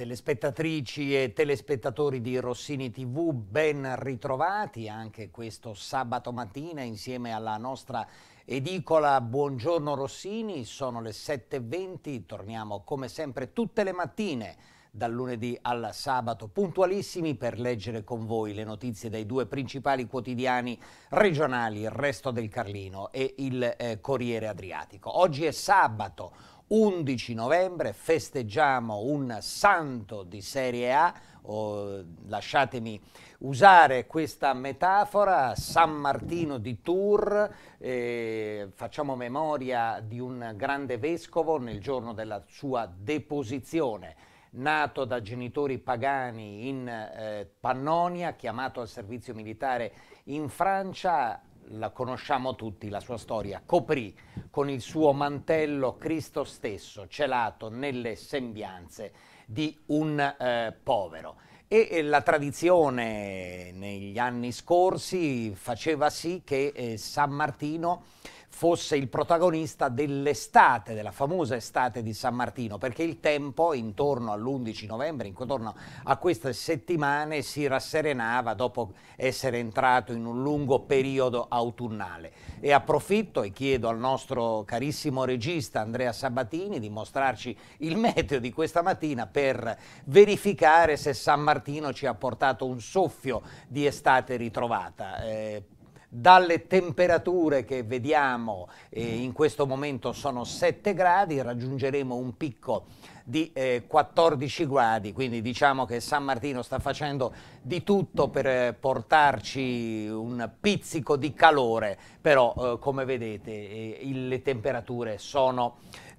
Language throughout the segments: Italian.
Telespettatrici e telespettatori di Rossini TV, ben ritrovati anche questo sabato mattina insieme alla nostra edicola Buongiorno Rossini, sono le 7.20, torniamo come sempre tutte le mattine dal lunedì al sabato, puntualissimi per leggere con voi le notizie dei due principali quotidiani regionali, il Resto del Carlino e il eh, Corriere Adriatico. Oggi è sabato, 11 novembre festeggiamo un santo di Serie A, o, lasciatemi usare questa metafora, San Martino di Tours, eh, facciamo memoria di un grande vescovo nel giorno della sua deposizione, nato da genitori pagani in eh, Pannonia, chiamato al servizio militare in Francia, la conosciamo tutti, la sua storia, coprì con il suo mantello Cristo stesso, celato nelle sembianze di un eh, povero. E, la tradizione negli anni scorsi faceva sì che eh, San Martino fosse il protagonista dell'estate, della famosa estate di San Martino, perché il tempo intorno all'11 novembre, intorno a queste settimane, si rasserenava dopo essere entrato in un lungo periodo autunnale. E approfitto e chiedo al nostro carissimo regista Andrea Sabatini di mostrarci il meteo di questa mattina per verificare se San Martino ci ha portato un soffio di estate ritrovata. Eh, dalle temperature che vediamo eh, in questo momento sono 7 gradi, raggiungeremo un picco di eh, 14 gradi, quindi diciamo che San Martino sta facendo di tutto per eh, portarci un pizzico di calore, però eh, come vedete eh, le temperature sono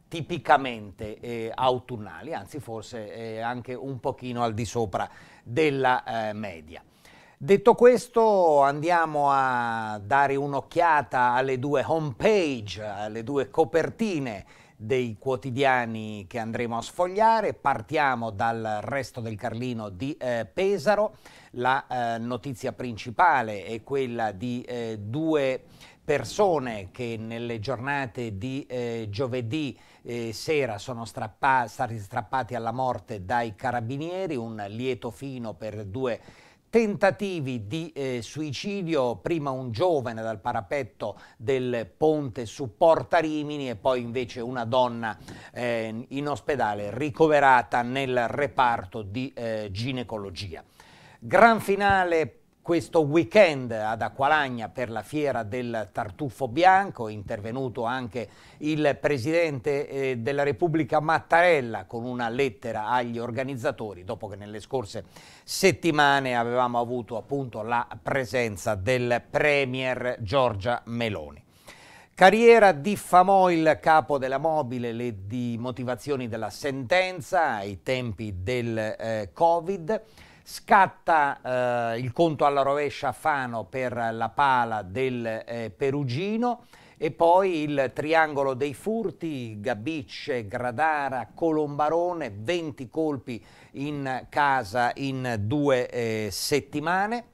tipicamente eh, autunnali, anzi forse eh, anche un pochino al di sopra della eh, media. Detto questo andiamo a dare un'occhiata alle due home page, alle due copertine dei quotidiani che andremo a sfogliare. Partiamo dal resto del Carlino di eh, Pesaro. La eh, notizia principale è quella di eh, due persone che nelle giornate di eh, giovedì eh, sera sono strappa stati strappati alla morte dai carabinieri, un lieto fino per due tentativi di eh, suicidio, prima un giovane dal parapetto del ponte su Porta Rimini e poi invece una donna eh, in ospedale ricoverata nel reparto di eh, ginecologia. Gran finale questo weekend ad Acqualagna per la fiera del tartufo bianco, è intervenuto anche il Presidente eh, della Repubblica Mattarella con una lettera agli organizzatori dopo che nelle scorse settimane avevamo avuto appunto la presenza del Premier Giorgia Meloni. Carriera diffamò il capo della mobile le dimotivazioni della sentenza ai tempi del eh, Covid scatta eh, il conto alla rovescia a Fano per la pala del eh, Perugino e poi il triangolo dei furti, Gabicce, Gradara, Colombarone, 20 colpi in casa in due eh, settimane.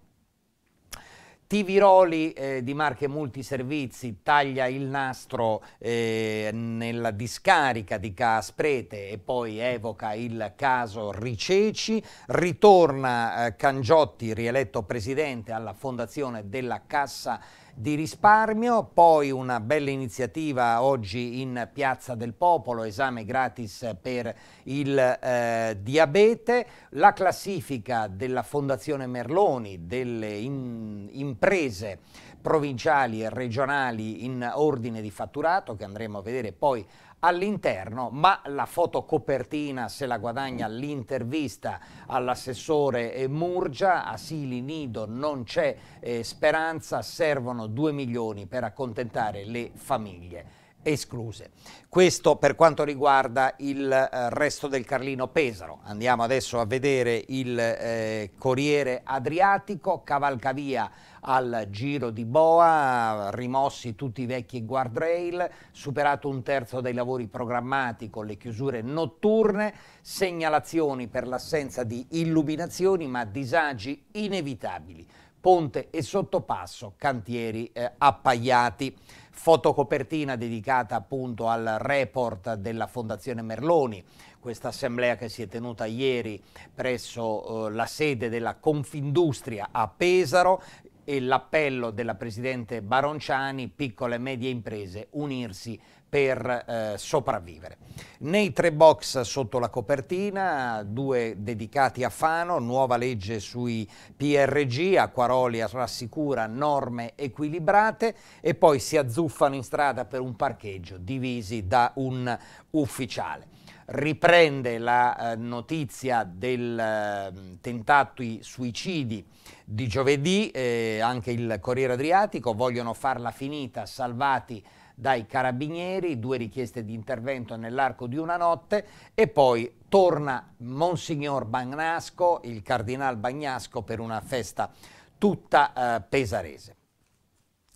Tiviroli eh, di Marche Multiservizi taglia il nastro eh, nella discarica di Casprete e poi evoca il caso Riceci, ritorna eh, Cangiotti rieletto presidente alla fondazione della Cassa di risparmio, poi una bella iniziativa oggi in Piazza del Popolo, esame gratis per il eh, diabete, la classifica della Fondazione Merloni delle in, imprese provinciali e regionali in ordine di fatturato che andremo a vedere poi all'interno, ma la fotocopertina se la guadagna l'intervista all'assessore Murgia, asili nido non c'è eh, speranza, servono 2 milioni per accontentare le famiglie escluse. Questo per quanto riguarda il eh, resto del Carlino Pesaro. Andiamo adesso a vedere il eh, Corriere Adriatico, cavalcavia al Giro di Boa, rimossi tutti i vecchi guardrail, superato un terzo dei lavori programmati con le chiusure notturne, segnalazioni per l'assenza di illuminazioni ma disagi inevitabili ponte e sottopasso, cantieri eh, appaiati. Fotocopertina dedicata appunto al report della Fondazione Merloni, questa assemblea che si è tenuta ieri presso eh, la sede della Confindustria a Pesaro e l'appello della Presidente Baronciani, piccole e medie imprese, unirsi per eh, sopravvivere. Nei tre box sotto la copertina, due dedicati a Fano, nuova legge sui PRG, Acquaroli rassicura norme equilibrate e poi si azzuffano in strada per un parcheggio divisi da un ufficiale riprende la eh, notizia del eh, tentati suicidi di giovedì, eh, anche il Corriere Adriatico, vogliono farla finita, salvati dai carabinieri, due richieste di intervento nell'arco di una notte e poi torna Monsignor Bagnasco, il Cardinal Bagnasco per una festa tutta eh, pesarese.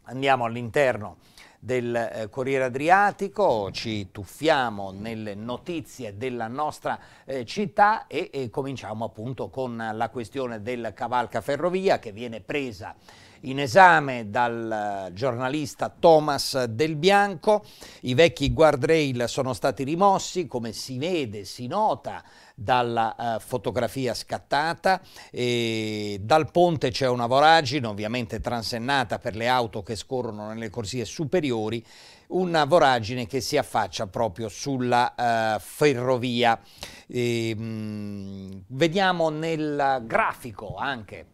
Andiamo all'interno del eh, Corriere Adriatico, ci tuffiamo nelle notizie della nostra eh, città e, e cominciamo appunto con la questione del cavalca ferrovia che viene presa in esame dal eh, giornalista Thomas Del Bianco. I vecchi guardrail sono stati rimossi, come si vede, si nota dalla uh, fotografia scattata. E dal ponte c'è una voragine, ovviamente transennata per le auto che scorrono nelle corsie superiori, una voragine che si affaccia proprio sulla uh, ferrovia. E, mh, mm, vediamo nel grafico anche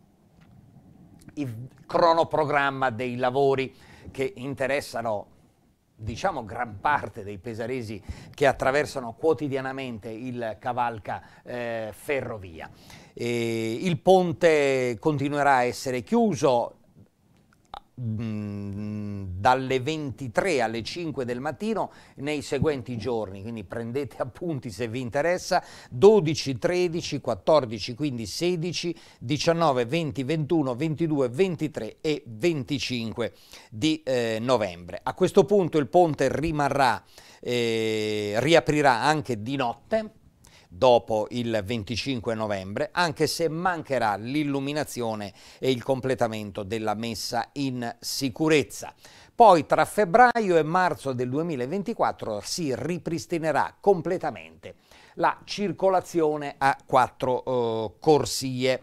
il cronoprogramma dei lavori che interessano diciamo gran parte dei pesaresi che attraversano quotidianamente il cavalca eh, ferrovia. E il ponte continuerà a essere chiuso, dalle 23 alle 5 del mattino nei seguenti giorni, quindi prendete appunti se vi interessa, 12, 13, 14, quindi 16, 19, 20, 21, 22, 23 e 25 di eh, novembre. A questo punto il ponte rimarrà, eh, riaprirà anche di notte, dopo il 25 novembre, anche se mancherà l'illuminazione e il completamento della messa in sicurezza. Poi tra febbraio e marzo del 2024 si ripristinerà completamente la circolazione a quattro uh, corsie.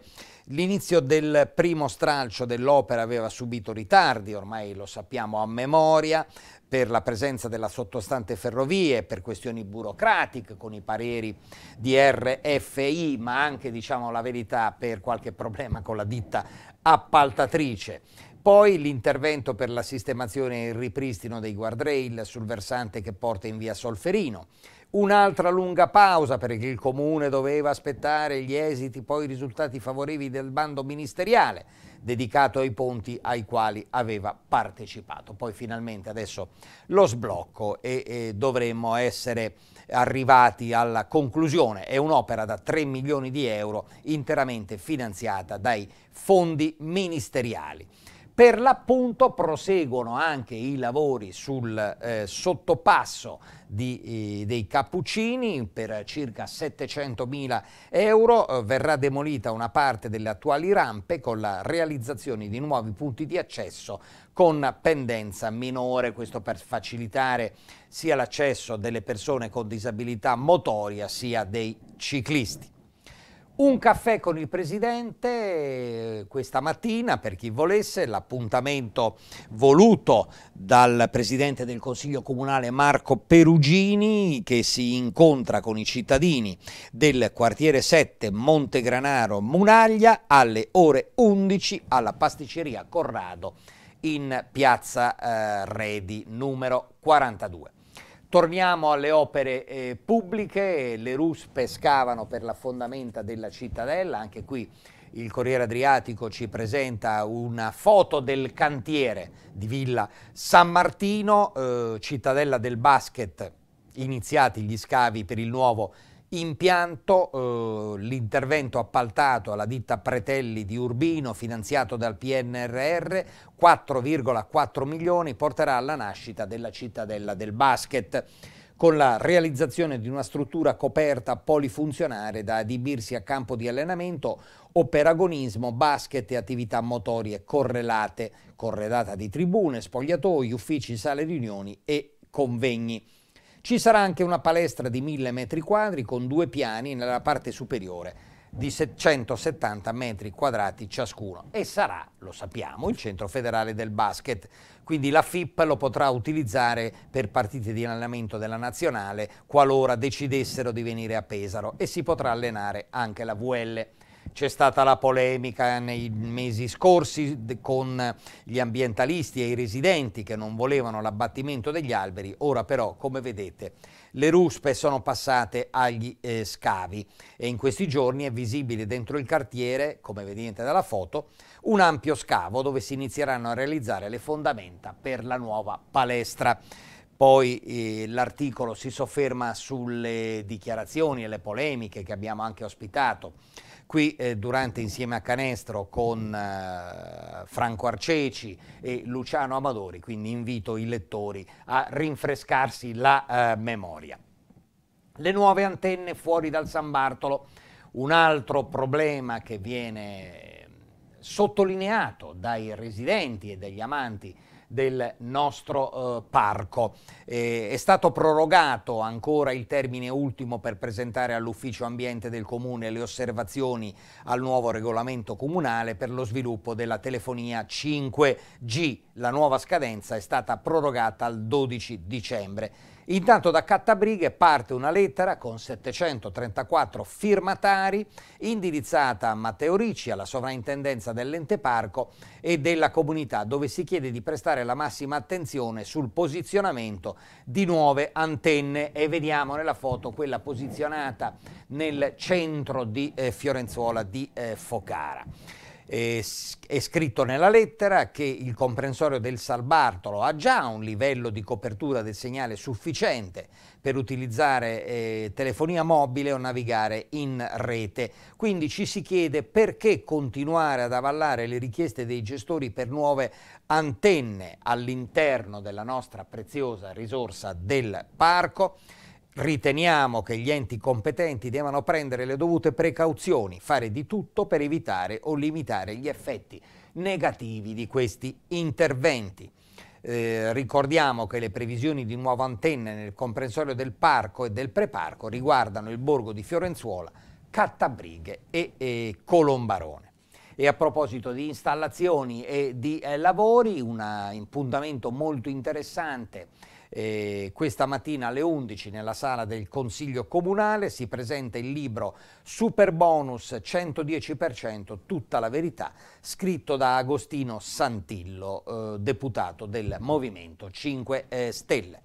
L'inizio del primo stralcio dell'opera aveva subito ritardi, ormai lo sappiamo a memoria, per la presenza della sottostante ferrovie, per questioni burocratiche, con i pareri di RFI, ma anche, diciamo la verità, per qualche problema con la ditta appaltatrice. Poi l'intervento per la sistemazione e il ripristino dei guardrail sul versante che porta in via Solferino. Un'altra lunga pausa perché il Comune doveva aspettare gli esiti, poi i risultati favorevoli del bando ministeriale dedicato ai ponti ai quali aveva partecipato. Poi finalmente adesso lo sblocco e, e dovremmo essere arrivati alla conclusione. È un'opera da 3 milioni di euro interamente finanziata dai fondi ministeriali. Per l'appunto proseguono anche i lavori sul eh, sottopasso di, eh, dei Cappuccini per circa 700 mila euro. Eh, verrà demolita una parte delle attuali rampe con la realizzazione di nuovi punti di accesso con pendenza minore, questo per facilitare sia l'accesso delle persone con disabilità motoria sia dei ciclisti. Un caffè con il Presidente eh, questa mattina, per chi volesse, l'appuntamento voluto dal Presidente del Consiglio Comunale Marco Perugini che si incontra con i cittadini del quartiere 7 Montegranaro Munaglia alle ore 11 alla pasticceria Corrado in piazza eh, Redi numero 42. Torniamo alle opere eh, pubbliche, le ruspe scavano per la fondamenta della cittadella, anche qui il Corriere Adriatico ci presenta una foto del cantiere di Villa San Martino, eh, cittadella del basket, iniziati gli scavi per il nuovo impianto, eh, l'intervento appaltato alla ditta Pretelli di Urbino, finanziato dal PNRR, 4,4 milioni, porterà alla nascita della cittadella del basket. con la realizzazione di una struttura coperta polifunzionale da adibirsi a campo di allenamento o per agonismo, basket e attività motorie correlate, corredata di tribune, spogliatoi, uffici, sale riunioni e convegni. Ci sarà anche una palestra di 1000 metri quadri con due piani nella parte superiore di 770 metri quadrati ciascuno e sarà, lo sappiamo, il centro federale del basket. Quindi la FIP lo potrà utilizzare per partite di allenamento della nazionale qualora decidessero di venire a Pesaro e si potrà allenare anche la VL. C'è stata la polemica nei mesi scorsi con gli ambientalisti e i residenti che non volevano l'abbattimento degli alberi, ora però, come vedete, le ruspe sono passate agli eh, scavi e in questi giorni è visibile dentro il cartiere, come vedete dalla foto, un ampio scavo dove si inizieranno a realizzare le fondamenta per la nuova palestra. Poi eh, l'articolo si sofferma sulle dichiarazioni e le polemiche che abbiamo anche ospitato qui eh, durante Insieme a Canestro con eh, Franco Arceci e Luciano Amadori, quindi invito i lettori a rinfrescarsi la eh, memoria. Le nuove antenne fuori dal San Bartolo, un altro problema che viene sottolineato dai residenti e dagli amanti del nostro eh, parco. Eh, è stato prorogato ancora il termine ultimo per presentare all'ufficio ambiente del comune le osservazioni al nuovo regolamento comunale per lo sviluppo della telefonia 5G. La nuova scadenza è stata prorogata al 12 dicembre. Intanto da Cattabrighe parte una lettera con 734 firmatari indirizzata a Matteo Ricci, alla sovrintendenza dell'ente parco e della comunità dove si chiede di prestare la massima attenzione sul posizionamento di nuove antenne e vediamo nella foto quella posizionata nel centro di eh, Fiorenzuola di eh, Focara. È, scritto nella lettera che il comprensorio del Salbartolo ha già un livello di copertura del segnale sufficiente per utilizzare eh, telefonia mobile o navigare in rete. Quindi ci si chiede perché continuare ad avallare le richieste dei gestori per nuove antenne all'interno della nostra preziosa risorsa del parco. Riteniamo che gli enti competenti devono prendere le dovute precauzioni, fare di tutto per evitare o limitare gli effetti negativi di questi interventi. Eh, ricordiamo che le previsioni di nuove antenne nel comprensorio del parco e del preparco riguardano il borgo di Fiorenzuola, Cattabrighe e, e Colombarone. E a proposito di installazioni e di eh, lavori, un appuntamento molto interessante eh, questa mattina alle 11 nella sala del Consiglio Comunale si presenta il libro Super Bonus 110% tutta la verità, scritto da Agostino Santillo, eh, deputato del Movimento 5 eh, Stelle.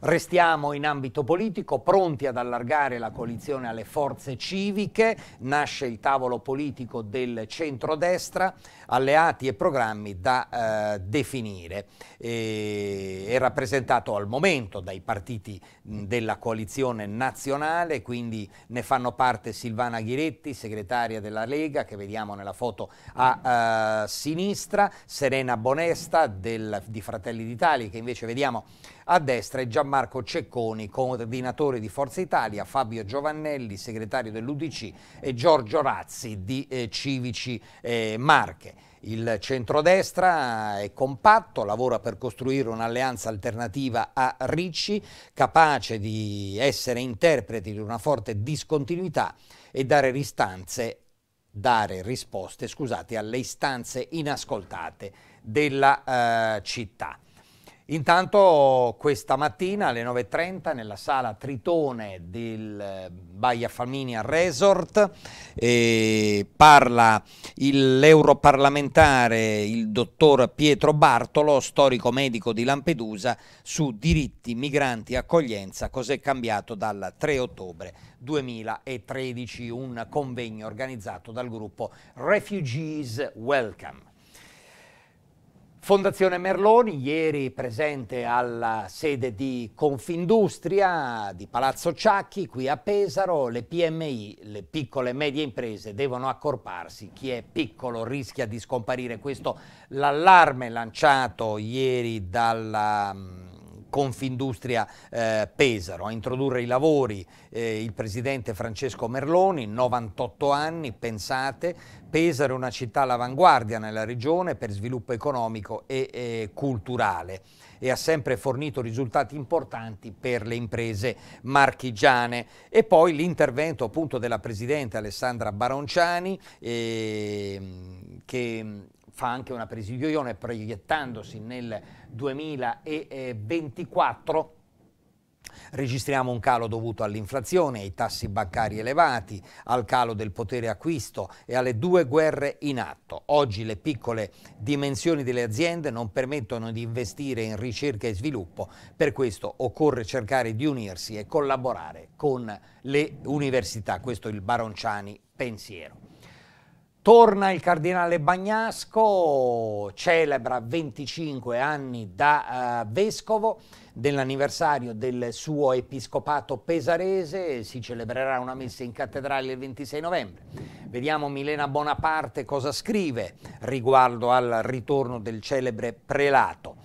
Restiamo in ambito politico, pronti ad allargare la coalizione alle forze civiche, nasce il tavolo politico del centrodestra, alleati e programmi da eh, definire. E, è rappresentato al momento dai partiti della coalizione nazionale, quindi ne fanno parte Silvana Ghiretti, segretaria della Lega, che vediamo nella foto a uh, sinistra, Serena Bonesta del, di Fratelli d'Italia, che invece vediamo a destra e Gianmarco Cecconi, coordinatore di Forza Italia, Fabio Giovannelli, segretario dell'Udc e Giorgio Razzi di eh, Civici eh, Marche. Il centrodestra è compatto, lavora per costruire un'alleanza alternativa a Ricci, capace di essere interpreti di una forte discontinuità e dare, ristanze, dare risposte scusate, alle istanze inascoltate della eh, città. Intanto questa mattina alle 9.30 nella sala Tritone del eh, Baia Flaminia Resort eh, parla l'europarlamentare, il dottor Pietro Bartolo, storico medico di Lampedusa, su diritti, migranti e accoglienza, cos'è cambiato dal 3 ottobre 2013, un convegno organizzato dal gruppo Refugees Welcome. Fondazione Merloni, ieri presente alla sede di Confindustria di Palazzo Ciacchi, qui a Pesaro, le PMI, le piccole e medie imprese, devono accorparsi. Chi è piccolo rischia di scomparire. Questo l'allarme lanciato ieri dalla Confindustria eh, Pesaro. A introdurre i lavori eh, il presidente Francesco Merloni, 98 anni, pensate, Pesaro è una città all'avanguardia nella regione per sviluppo economico e eh, culturale e ha sempre fornito risultati importanti per le imprese marchigiane. E poi l'intervento appunto della Presidente Alessandra Baronciani eh, che fa anche una previsione proiettandosi nel 2024 Registriamo un calo dovuto all'inflazione, ai tassi bancari elevati, al calo del potere acquisto e alle due guerre in atto. Oggi le piccole dimensioni delle aziende non permettono di investire in ricerca e sviluppo, per questo occorre cercare di unirsi e collaborare con le università. Questo è il Baronciani pensiero. Torna il cardinale Bagnasco, celebra 25 anni da uh, vescovo, dell'anniversario del suo episcopato pesarese, si celebrerà una messa in cattedrale il 26 novembre. Vediamo Milena Bonaparte cosa scrive riguardo al ritorno del celebre prelato.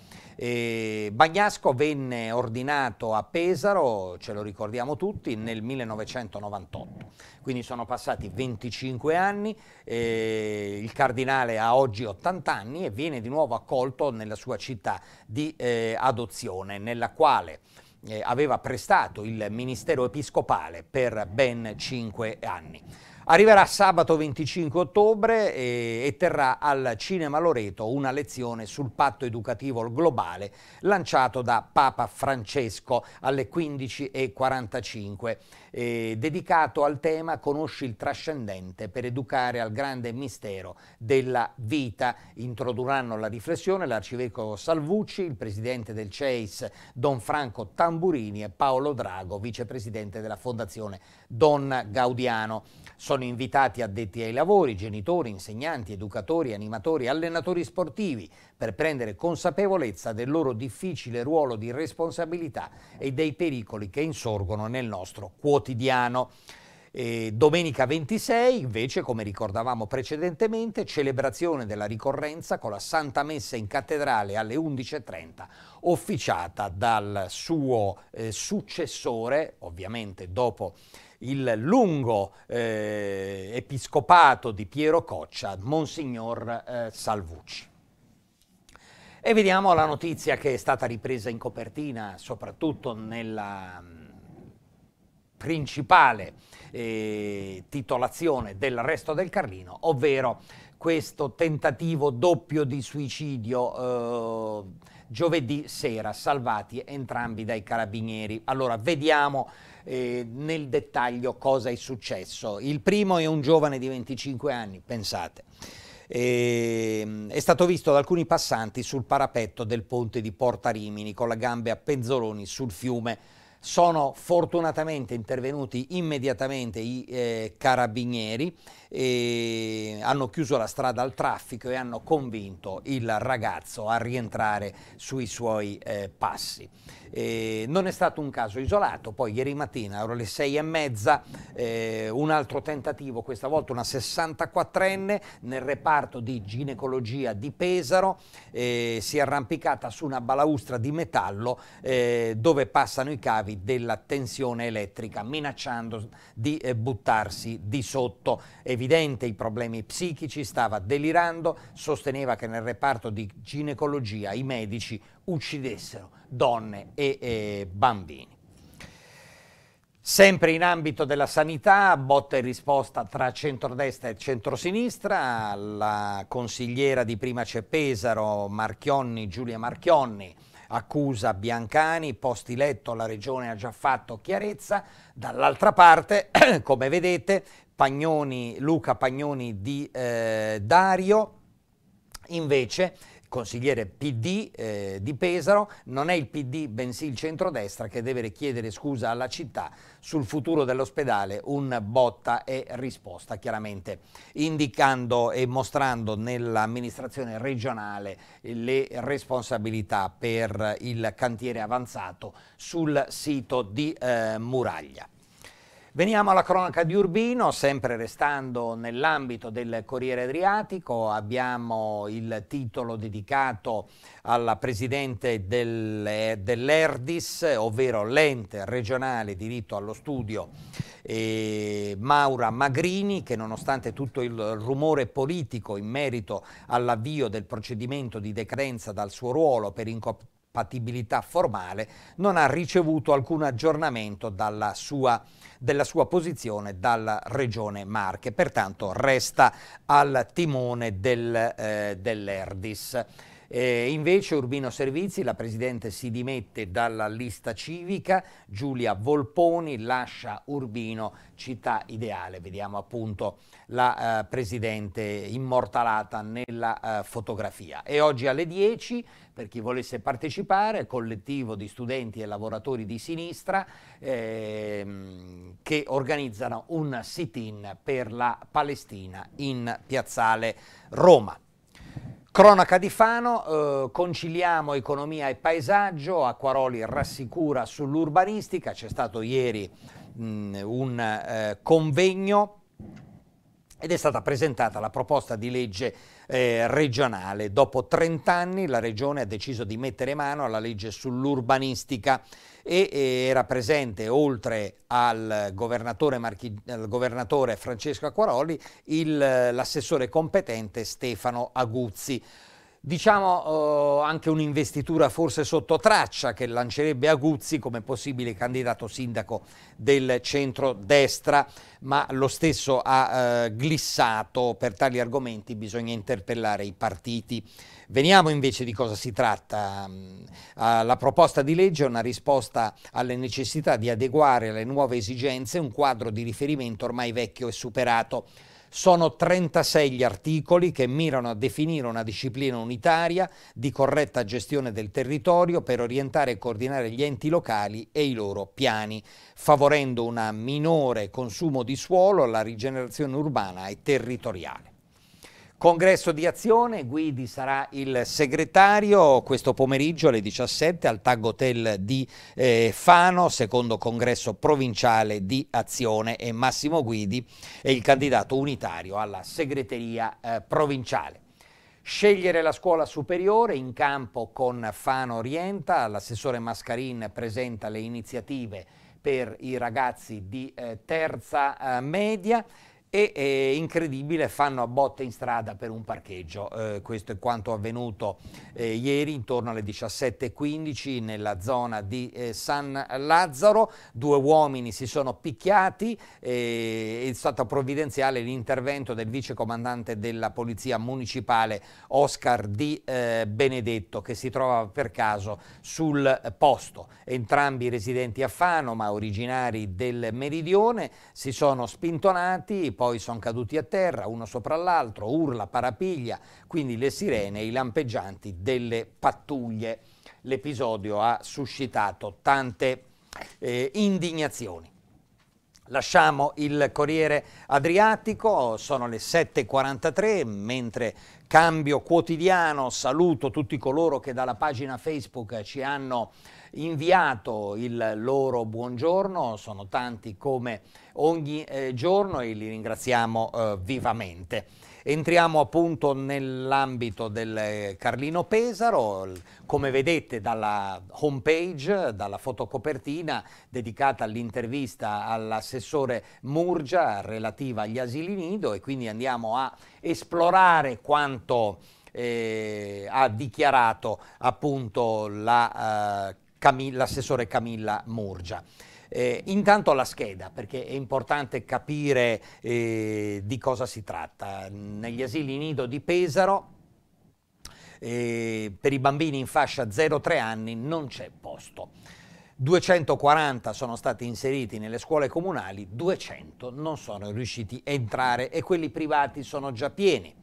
E Bagnasco venne ordinato a Pesaro, ce lo ricordiamo tutti, nel 1998, quindi sono passati 25 anni, eh, il cardinale ha oggi 80 anni e viene di nuovo accolto nella sua città di eh, adozione, nella quale eh, aveva prestato il ministero episcopale per ben 5 anni. Arriverà sabato 25 ottobre e, e, terrà al Cinema Loreto una lezione sul patto educativo globale lanciato da Papa Francesco alle 15.45, eh, dedicato al tema Conosci il trascendente per educare al grande mistero della vita. Introdurranno la riflessione l'arcivescovo Salvucci, il presidente del CEIS Don Franco Tamburini e Paolo Drago, vicepresidente della Fondazione Don Gaudiano. Sono invitati addetti ai lavori, genitori, insegnanti, educatori, animatori, allenatori sportivi per prendere consapevolezza del loro difficile ruolo di responsabilità e dei pericoli che insorgono nel nostro quotidiano. E domenica 26 invece, come ricordavamo precedentemente, celebrazione della ricorrenza con la Santa Messa in cattedrale alle 11.30, officiata dal suo eh, successore, ovviamente dopo il lungo eh, episcopato di Piero Coccia, Monsignor eh, Salvucci. E vediamo la notizia che è stata ripresa in copertina, soprattutto nella principale eh, titolazione del Resto del Carlino, ovvero questo tentativo doppio di suicidio eh, giovedì sera, salvati entrambi dai carabinieri. Allora, vediamo eh, nel dettaglio cosa è successo. Il primo è un giovane di 25 anni, pensate. Eh, è stato visto da alcuni passanti sul parapetto del ponte di Porta Rimini con le gambe a penzoloni sul fiume sono fortunatamente intervenuti immediatamente i eh, carabinieri, e hanno chiuso la strada al traffico e hanno convinto il ragazzo a rientrare sui suoi eh, passi. Eh, non è stato un caso isolato, poi ieri mattina, ore le sei e mezza, eh, un altro tentativo, questa volta una 64enne nel reparto di ginecologia di Pesaro, eh, si è arrampicata su una balaustra di metallo eh, dove passano i cavi della tensione elettrica, minacciando di eh, buttarsi di sotto. Evidente i problemi psichici, stava delirando, sosteneva che nel reparto di ginecologia i medici uccidessero donne e, e bambini. Sempre in ambito della sanità, botta e risposta tra centrodestra e centrosinistra, la consigliera di Prima c'è Pesaro, Marchionni, Giulia Marchionni, accusa Biancani, posti letto, la regione ha già fatto chiarezza, dall'altra parte, come vedete, Pagnoni, Luca Pagnoni di eh, Dario, invece consigliere PD eh, di Pesaro, non è il PD bensì il centrodestra che deve richiedere scusa alla città sul futuro dell'ospedale, un botta e risposta, chiaramente indicando e mostrando nell'amministrazione regionale le responsabilità per il cantiere avanzato sul sito di eh, Muraglia. Veniamo alla cronaca di Urbino, sempre restando nell'ambito del Corriere Adriatico, abbiamo il titolo dedicato alla Presidente del, dell'ERDIS, ovvero l'ente regionale diritto allo studio, eh, Maura Magrini, che nonostante tutto il rumore politico in merito all'avvio del procedimento di decadenza dal suo ruolo per incompatibilità formale, non ha ricevuto alcun aggiornamento sua della sua posizione dalla regione Marche, pertanto resta al timone del, eh, dell'Erdis. Eh, invece Urbino Servizi, la Presidente si dimette dalla lista civica, Giulia Volponi lascia Urbino città ideale, vediamo appunto la eh, Presidente immortalata nella eh, fotografia. E oggi alle 10 per chi volesse partecipare, collettivo di studenti e lavoratori di sinistra ehm, che organizzano un sit-in per la Palestina in piazzale Roma. Cronaca di Fano, eh, conciliamo economia e paesaggio, Acquaroli rassicura sull'urbanistica, c'è stato ieri mh, un eh, convegno ed è stata presentata la proposta di legge eh, regionale. Dopo 30 anni la Regione ha deciso di mettere mano alla legge sull'urbanistica e eh, era presente oltre al governatore, Marchi, al governatore Francesco Acquaroli l'assessore competente Stefano Aguzzi diciamo eh, anche un'investitura forse sotto traccia che lancerebbe Aguzzi come possibile candidato sindaco del centro-destra, ma lo stesso ha eh, glissato, per tali argomenti bisogna interpellare i partiti. Veniamo invece di cosa si tratta. La proposta di legge è una risposta alle necessità di adeguare alle nuove esigenze un quadro di riferimento ormai vecchio e superato sono 36 gli articoli che mirano a definire una disciplina unitaria di corretta gestione del territorio per orientare e coordinare gli enti locali e i loro piani, favorendo un minore consumo di suolo, la rigenerazione urbana e territoriale. Congresso di azione, Guidi sarà il segretario questo pomeriggio alle 17 al Tag Hotel di eh, Fano, secondo congresso provinciale di azione e Massimo Guidi è il candidato unitario alla segreteria eh, provinciale. Scegliere la scuola superiore in campo con Fano Orienta, l'assessore Mascarin presenta le iniziative per i ragazzi di eh, terza eh, media e eh, incredibile fanno a botte in strada per un parcheggio. Eh, questo è quanto avvenuto eh, ieri intorno alle 17.15 nella zona di eh, San Lazzaro. Due uomini si sono picchiati, è stato provvidenziale l'intervento del vice comandante della polizia municipale Oscar Di eh, Benedetto che si trova per caso sul posto. Entrambi residenti a Fano ma originari del meridione si sono spintonati, poi sono caduti a terra uno sopra l'altro, urla, parapiglia, quindi le sirene e i lampeggianti delle pattuglie. L'episodio ha suscitato tante eh, indignazioni. Lasciamo il Corriere Adriatico, sono le 7.43, mentre cambio quotidiano, saluto tutti coloro che dalla pagina Facebook ci hanno inviato il loro buongiorno, sono tanti come ogni eh, giorno e li ringraziamo eh, vivamente. Entriamo appunto nell'ambito del Carlino Pesaro, come vedete dalla home page, dalla fotocopertina dedicata all'intervista all'assessore Murgia relativa agli asili nido e quindi andiamo a esplorare quanto eh, ha dichiarato appunto la, uh, Camilla Murgia. Eh, intanto la scheda, perché è importante capire eh, di cosa si tratta. Negli asili nido di Pesaro, eh, per i bambini in fascia 0-3 anni non c'è posto. 240 sono stati inseriti nelle scuole comunali, 200 non sono riusciti a entrare e quelli privati sono già pieni.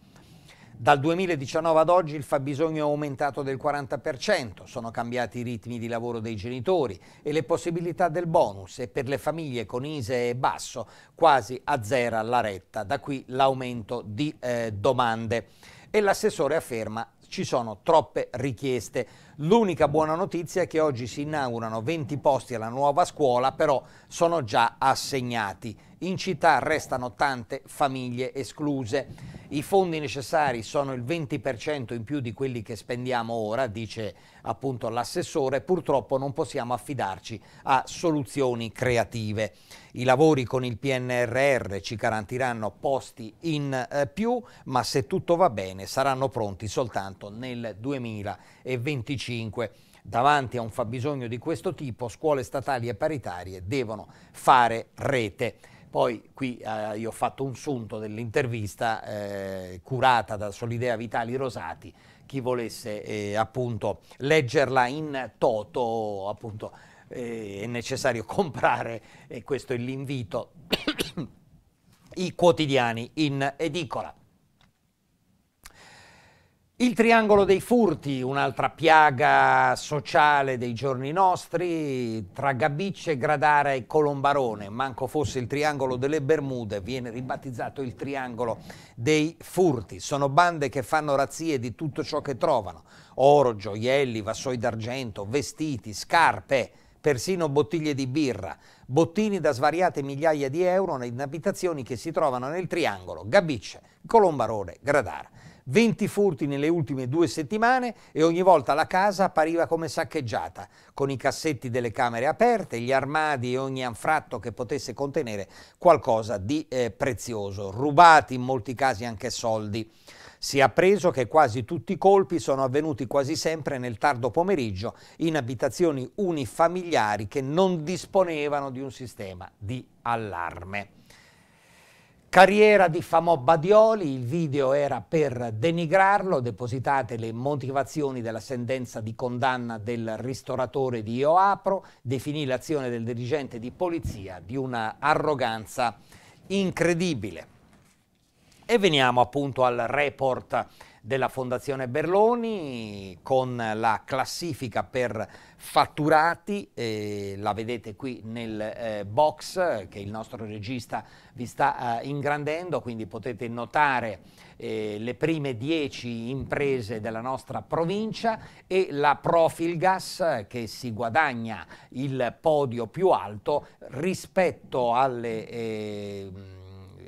Dal 2019 ad oggi il fabbisogno è aumentato del 40%, sono cambiati i ritmi di lavoro dei genitori e le possibilità del bonus e per le famiglie con ISE basso quasi a zero la retta, da qui l'aumento di eh, domande. E l'assessore afferma ci sono troppe richieste. L'unica buona notizia è che oggi si inaugurano 20 posti alla nuova scuola, però sono già assegnati. In città restano tante famiglie escluse. I fondi necessari sono il 20% in più di quelli che spendiamo ora, dice appunto l'assessore, purtroppo non possiamo affidarci a soluzioni creative. I lavori con il PNRR ci garantiranno posti in eh, più, ma se tutto va bene saranno pronti soltanto nel 2025 davanti a un fabbisogno di questo tipo, scuole statali e paritarie devono fare rete. Poi qui eh, io ho fatto un sunto dell'intervista eh, curata da Solidea Vitali Rosati, chi volesse eh, appunto leggerla in toto, appunto eh, è necessario comprare, e questo è l'invito, i quotidiani in edicola. Il triangolo dei furti, un'altra piaga sociale dei giorni nostri, tra Gabicce, Gradara e Colombarone, manco fosse il triangolo delle Bermude, viene ribattezzato il triangolo dei furti. Sono bande che fanno razzie di tutto ciò che trovano, oro, gioielli, vassoi d'argento, vestiti, scarpe, persino bottiglie di birra, bottini da svariate migliaia di euro in abitazioni che si trovano nel triangolo Gabicce, Colombarone, Gradara. 20 furti nelle ultime due settimane e ogni volta la casa appariva come saccheggiata, con i cassetti delle camere aperte, gli armadi e ogni anfratto che potesse contenere qualcosa di eh, prezioso, rubati in molti casi anche soldi. Si è appreso che quasi tutti i colpi sono avvenuti quasi sempre nel tardo pomeriggio in abitazioni unifamiliari che non disponevano di un sistema di allarme. Carriera di Famò Badioli, il video era per denigrarlo, depositate le motivazioni della sentenza di condanna del ristoratore di Io Apro, definì l'azione del dirigente di polizia di una arroganza incredibile. E veniamo appunto al report della Fondazione Berloni con la classifica per fatturati, eh, la vedete qui nel eh, box che il nostro regista vi sta eh, ingrandendo, quindi potete notare eh, le prime 10 imprese della nostra provincia e la Profilgas che si guadagna il podio più alto rispetto alle eh,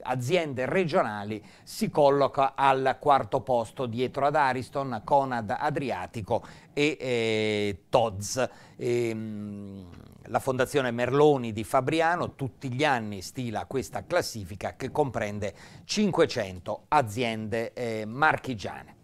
aziende regionali si colloca al quarto posto dietro ad Ariston, Conad Adriatico e eh, TODS. E, ehm, la Fondazione Merloni di Fabriano tutti gli anni stila questa classifica che comprende 500 aziende eh, marchigiane.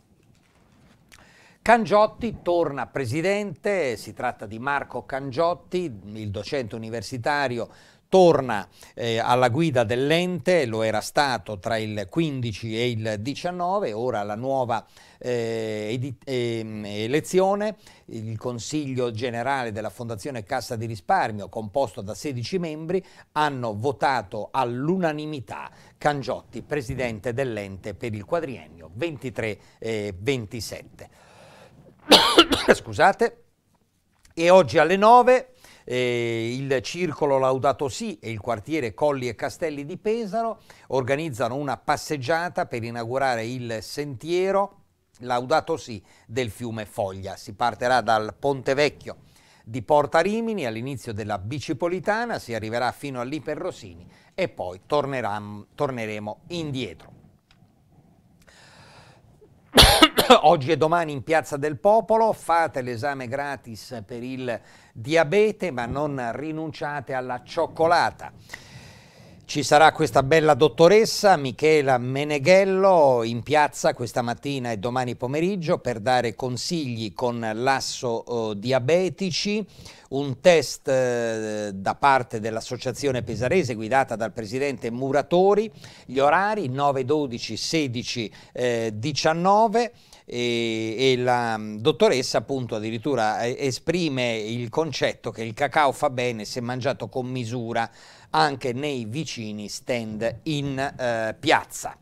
Cangiotti torna presidente, si tratta di Marco Cangiotti, il docente universitario torna eh, alla guida dell'ente, lo era stato tra il 15 e il 19, ora la nuova eh, eh, elezione, il Consiglio Generale della Fondazione Cassa di Risparmio, composto da 16 membri, hanno votato all'unanimità Cangiotti, presidente dell'ente per il quadriennio 23-27. Scusate, e oggi alle 9 eh, il Circolo Laudato Si e il quartiere Colli e Castelli di Pesaro organizzano una passeggiata per inaugurare il sentiero Laudato Si del fiume Foglia. Si partirà dal Ponte Vecchio di Porta Rimini all'inizio della bicipolitana, si arriverà fino all'Iper Rosini e poi torneremo indietro. Oggi e domani in Piazza del Popolo. Fate l'esame gratis per il diabete ma non rinunciate alla cioccolata. Ci sarà questa bella dottoressa Michela Meneghello in piazza questa mattina e domani pomeriggio per dare consigli con l'asso eh, diabetici, un test eh, da parte dell'associazione pesarese guidata dal presidente Muratori, gli orari 9, 12, 16, eh, 19 e, e la mm, dottoressa appunto addirittura eh, esprime il concetto che il cacao fa bene se mangiato con misura anche nei vicini stand in eh, piazza.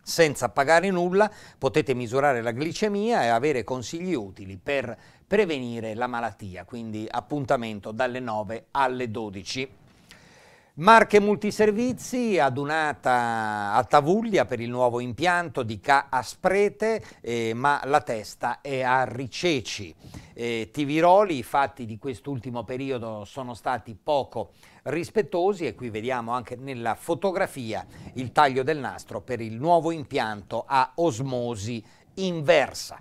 Senza pagare nulla potete misurare la glicemia e avere consigli utili per prevenire la malattia, quindi appuntamento dalle 9 alle 12. Marche Multiservizi adunata a Tavuglia per il nuovo impianto di Ca Asprete, eh, ma la testa è a Riceci. Eh, Tiviroli, i fatti di quest'ultimo periodo sono stati poco rispettosi e qui vediamo anche nella fotografia il taglio del nastro per il nuovo impianto a osmosi inversa.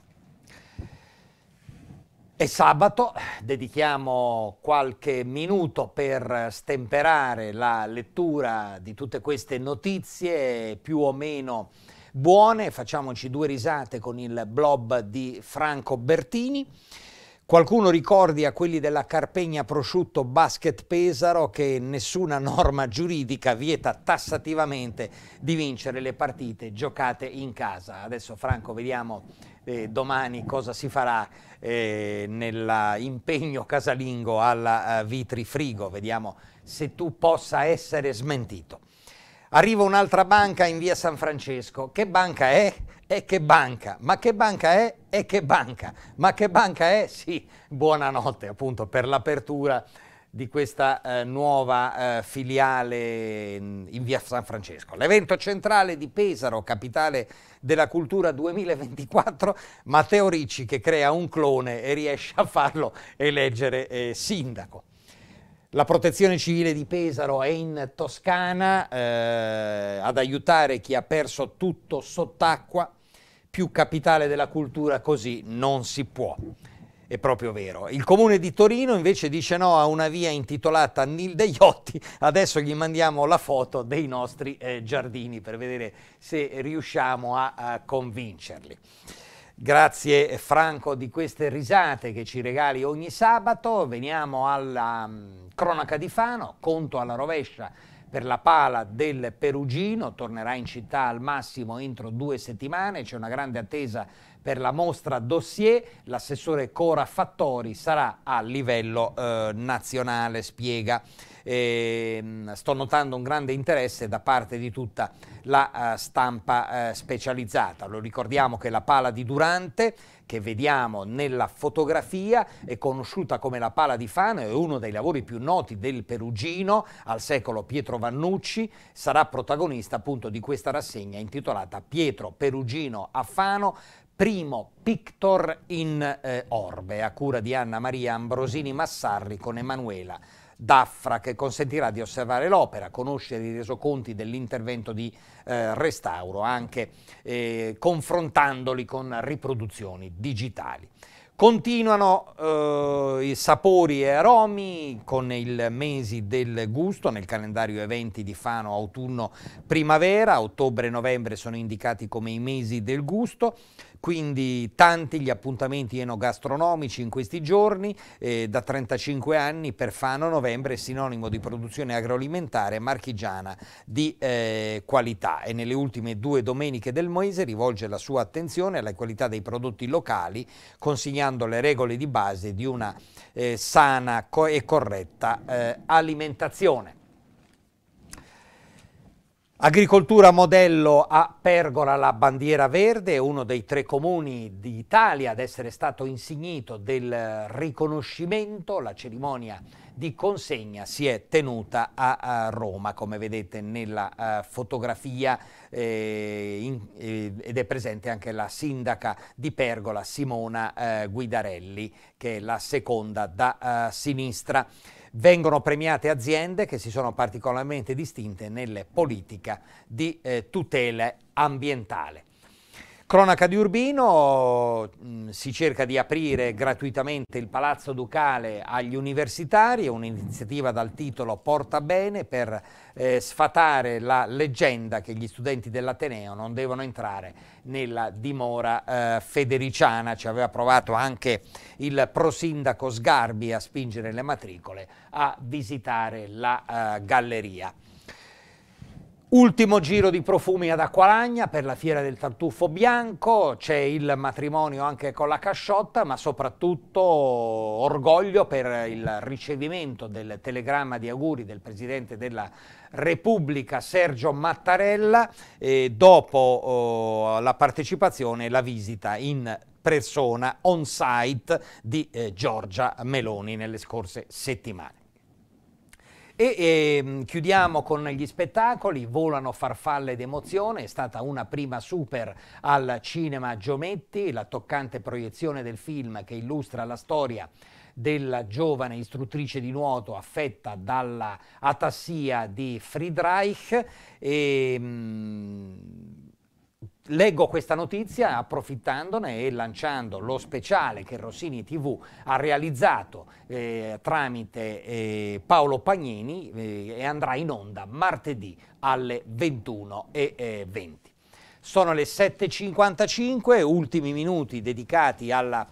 È sabato, dedichiamo qualche minuto per stemperare la lettura di tutte queste notizie più o meno buone, facciamoci due risate con il blob di Franco Bertini. Qualcuno ricordi a quelli della Carpegna Prosciutto Basket Pesaro che nessuna norma giuridica vieta tassativamente di vincere le partite giocate in casa. Adesso Franco vediamo eh, domani cosa si farà eh, nell'impegno casalingo alla uh, Vitri Frigo, vediamo se tu possa essere smentito. Arriva un'altra banca in via San Francesco, che banca è? E che banca? Ma che banca è? E che banca? Ma che banca è? Sì, buonanotte appunto per l'apertura di questa eh, nuova eh, filiale in via San Francesco. L'evento centrale di Pesaro, capitale della cultura 2024, Matteo Ricci che crea un clone e riesce a farlo eleggere eh, sindaco. La protezione civile di Pesaro è in Toscana eh, ad aiutare chi ha perso tutto sott'acqua, più capitale della cultura così non si può è proprio vero. Il comune di Torino invece dice no a una via intitolata Nil degli Otti, adesso gli mandiamo la foto dei nostri eh, giardini per vedere se riusciamo a, a convincerli. Grazie Franco di queste risate che ci regali ogni sabato, veniamo alla um, cronaca di Fano, conto alla rovescia per la pala del Perugino, tornerà in città al massimo entro due settimane, c'è una grande attesa per la mostra dossier, l'assessore Cora Fattori sarà a livello eh, nazionale, spiega. E, ehm, sto notando un grande interesse da parte di tutta la uh, stampa uh, specializzata. Lo ricordiamo che la pala di Durante che vediamo nella fotografia è conosciuta come la pala di Fano, è uno dei lavori più noti del Perugino, al secolo Pietro Vannucci, sarà protagonista appunto di questa rassegna intitolata Pietro Perugino a Fano, primo Pictor in eh, Orbe, a cura di Anna Maria Ambrosini Massarri con Emanuela Daffra, che consentirà di osservare l'opera, conoscere i resoconti dell'intervento di eh, restauro, anche eh, confrontandoli con riproduzioni digitali. Continuano eh, i sapori e aromi con il mesi del gusto nel calendario eventi di Fano autunno-primavera, ottobre e novembre sono indicati come i mesi del gusto, quindi tanti gli appuntamenti enogastronomici in questi giorni, eh, da 35 anni per Fano novembre è sinonimo di produzione agroalimentare marchigiana di eh, qualità e nelle ultime due domeniche del mese rivolge la sua attenzione alla qualità dei prodotti locali consigliando le regole di base di una eh, sana e corretta eh, alimentazione. Agricoltura modello a Pergola la bandiera verde, uno dei tre comuni d'Italia ad essere stato insignito del riconoscimento, la cerimonia di consegna si è tenuta a, a Roma come vedete nella uh, fotografia eh, in, eh, ed è presente anche la sindaca di Pergola Simona uh, Guidarelli che è la seconda da uh, sinistra vengono premiate aziende che si sono particolarmente distinte nelle politiche di eh, tutela ambientale. Cronaca di Urbino, mm, si cerca di aprire gratuitamente il Palazzo Ducale agli universitari, un'iniziativa dal titolo Porta Bene per eh, sfatare la leggenda che gli studenti dell'Ateneo non devono entrare nella dimora eh, federiciana. Ci aveva provato anche il prosindaco Sgarbi a spingere le matricole a visitare la eh, galleria. Ultimo giro di profumi ad Acqualagna per la fiera del tartufo bianco, c'è il matrimonio anche con la casciotta, ma soprattutto orgoglio per il ricevimento del telegramma di auguri del Presidente della Repubblica Sergio Mattarella dopo oh, la partecipazione e la visita in persona on site di eh, Giorgia Meloni nelle scorse settimane. E, e ehm, chiudiamo con gli spettacoli, volano farfalle d'emozione, è stata una prima super al cinema Giometti, la toccante proiezione del film che illustra la storia della giovane istruttrice di nuoto affetta dalla atassia di Friedreich. E, mh, mm, Leggo questa notizia approfittandone e lanciando lo speciale che Rossini TV ha realizzato eh, tramite eh, Paolo Pagnini eh, e andrà in onda martedì alle 21.20. Sono le 7.55, ultimi minuti dedicati alla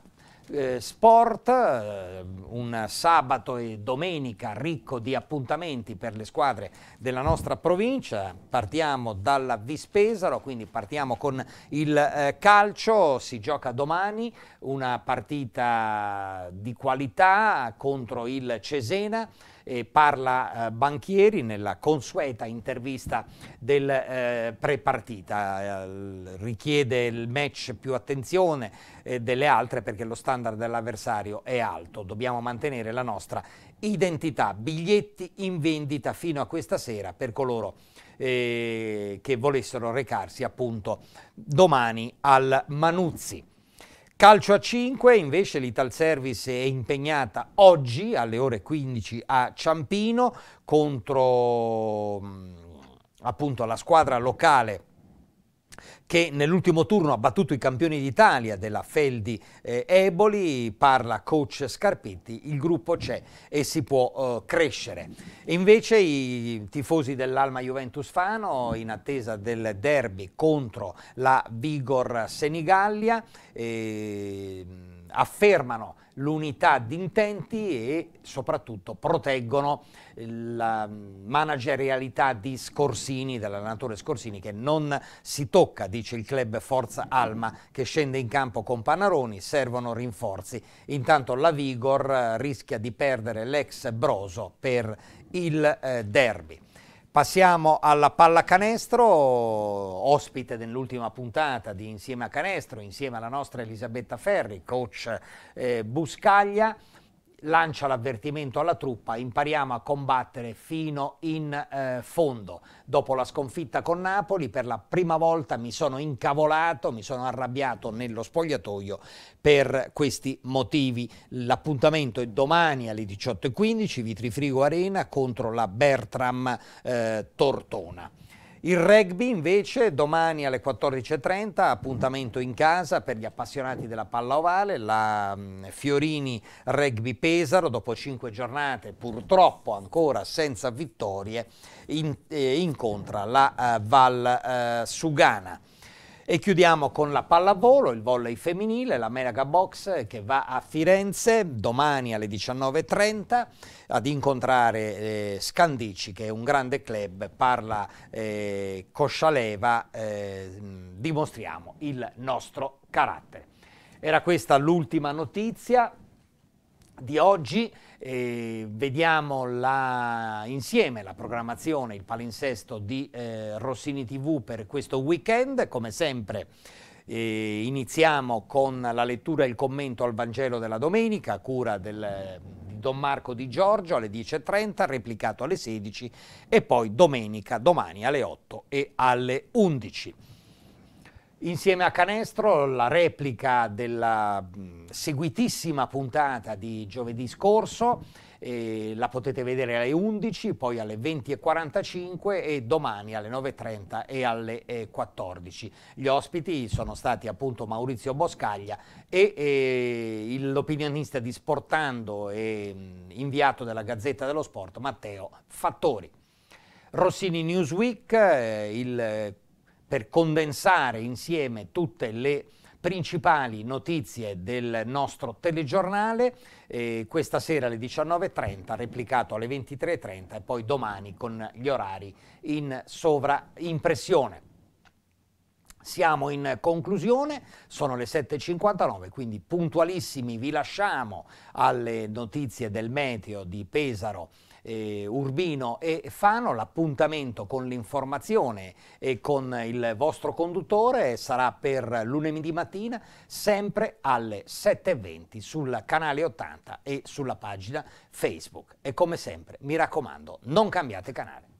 eh, sport, eh, un sabato e domenica ricco di appuntamenti per le squadre della nostra provincia. Partiamo dalla Vispesaro, quindi partiamo con il eh, calcio, si gioca domani una partita di qualità contro il Cesena eh, parla eh, Banchieri nella consueta intervista del eh, pre-partita, eh, richiede il match più attenzione eh, delle altre perché lo standard dell'avversario è alto, dobbiamo mantenere la nostra identità, biglietti in vendita fino a questa sera per coloro eh, che volessero recarsi appunto domani al Manuzzi. Calcio a 5, invece l'Ital Service è impegnata oggi alle ore 15 a Ciampino contro appunto la squadra locale che nell'ultimo turno ha battuto i campioni d'Italia della Feldi eh, Eboli, parla coach Scarpetti, il gruppo c'è e si può eh, crescere. invece i tifosi dell'Alma Juventus Fano, in attesa del derby contro la Vigor Senigallia, eh, affermano l'unità di intenti e soprattutto proteggono la managerialità di Scorsini, dell'allenatore Scorsini, che non si tocca, dice il club Forza Alma, che scende in campo con Panaroni, servono rinforzi. Intanto la Vigor eh, rischia di perdere l'ex Broso per il eh, derby. Passiamo alla pallacanestro, ospite dell'ultima puntata di Insieme a Canestro, insieme alla nostra Elisabetta Ferri, coach eh, Buscaglia lancia l'avvertimento alla truppa, impariamo a combattere fino in eh, fondo. Dopo la sconfitta con Napoli, per la prima volta mi sono incavolato, mi sono arrabbiato nello spogliatoio per questi motivi. L'appuntamento è domani alle 18.15, Vitrifrigo Arena contro la Bertram eh, Tortona. Il rugby invece domani alle 14.30, appuntamento in casa per gli appassionati della palla ovale, la mm, Fiorini Rugby Pesaro dopo cinque giornate purtroppo ancora senza vittorie in, eh, incontra la eh, Val eh, Sugana. E chiudiamo con la pallavolo, il volley femminile, la Mega Box che va a Firenze domani alle 19.30 ad incontrare eh, Scandici che è un grande club, parla eh, Coscialeva, eh, dimostriamo il nostro carattere. Era questa l'ultima notizia di oggi. Eh, vediamo la, insieme la programmazione, il palinsesto di eh, Rossini TV per questo weekend. Come sempre eh, iniziamo con la lettura e il commento al Vangelo della domenica a cura del, Don Marco Di Giorgio alle 10.30, replicato alle 16 e poi domenica, domani alle 8 e alle 11. Insieme a Canestro la replica della seguitissima puntata di giovedì scorso, eh, la potete vedere alle 11, poi alle 20.45 e domani alle 9.30 e alle eh, 14. Gli ospiti sono stati appunto Maurizio Boscaglia e eh, l'opinionista di Sportando e inviato della Gazzetta dello Sport Matteo Fattori. Rossini Newsweek, eh, il per condensare insieme tutte le principali notizie del nostro telegiornale, eh, questa sera alle 19.30, replicato alle 23.30 e poi domani con gli orari in sovraimpressione. Siamo in conclusione, sono le 7.59, quindi puntualissimi vi lasciamo alle notizie del meteo di Pesaro eh, Urbino e Fano. L'appuntamento con l'informazione e con il vostro conduttore sarà per lunedì mattina, sempre alle 7.20 sul canale 80 e sulla pagina Facebook. E come sempre, mi raccomando, non cambiate canale.